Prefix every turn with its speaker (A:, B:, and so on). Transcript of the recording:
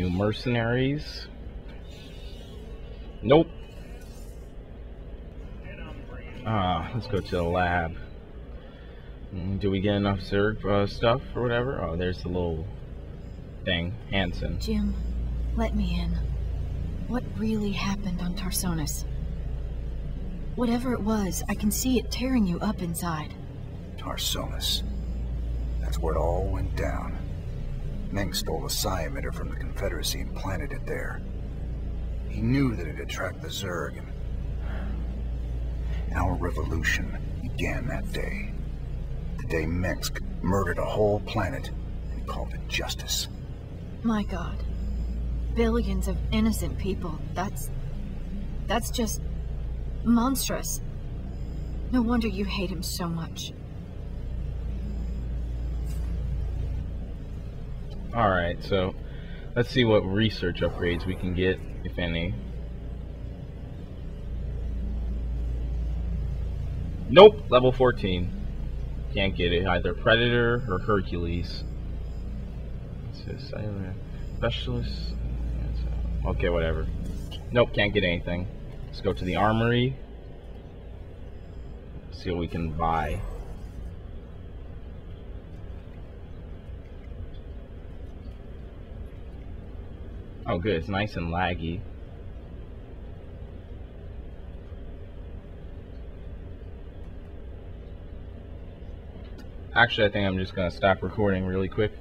A: New mercenaries. Nope. Ah, let's go to the lab. Mm, Do we get enough Zerg uh, stuff or whatever? Oh, there's the little thing. Hanson.
B: Jim, let me in. What really happened on Tarsonis? Whatever it was, I can see it tearing you up inside.
C: Tarsonis. That's where it all went down. Mengsk stole a psi emitter from the Confederacy and planted it there. He knew that it'd attract the Zerg, and... Our revolution began that day. The day Mengsk murdered a whole planet and called it justice.
B: My god. Billions of innocent people. That's... That's just... monstrous. No wonder you hate him so much.
A: Alright, so let's see what research upgrades we can get, if any. Nope, level 14. Can't get it. Either Predator or Hercules. Specialist. Okay, whatever. Nope, can't get anything. Let's go to the armory. See what we can buy. Oh, good. It's nice and laggy. Actually, I think I'm just going to stop recording really quick.